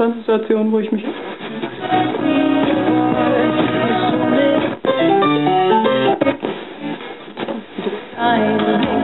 Auslandsstation, wo ich mich Nein.